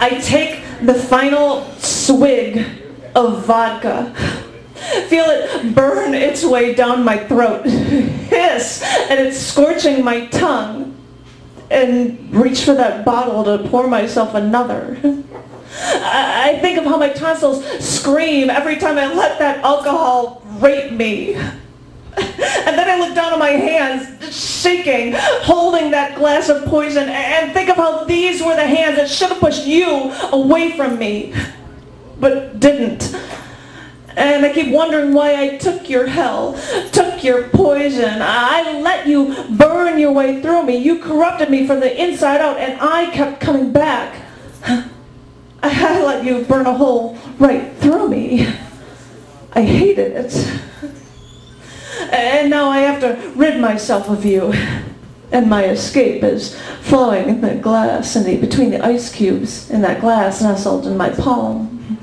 I take the final swig of vodka. Feel it burn its way down my throat, hiss, and it's scorching my tongue. And reach for that bottle to pour myself another. I think of how my tonsils scream every time I let that alcohol rape me. And then I look down at my hands, shaking, holding that glass of poison, and think of how these were the hands that should have pushed you away from me, but didn't. And I keep wondering why I took your hell, took your poison. I let you burn your way through me. You corrupted me from the inside out, and I kept coming back. I let you burn a hole right through me. I hated it. And now I have to rid myself of you. And my escape is flowing in the glass and the, between the ice cubes in that glass nestled in my palm.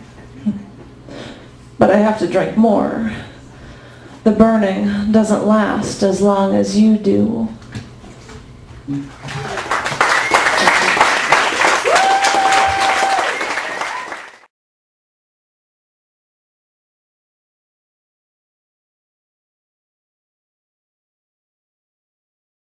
But I have to drink more. The burning doesn't last as long as you do.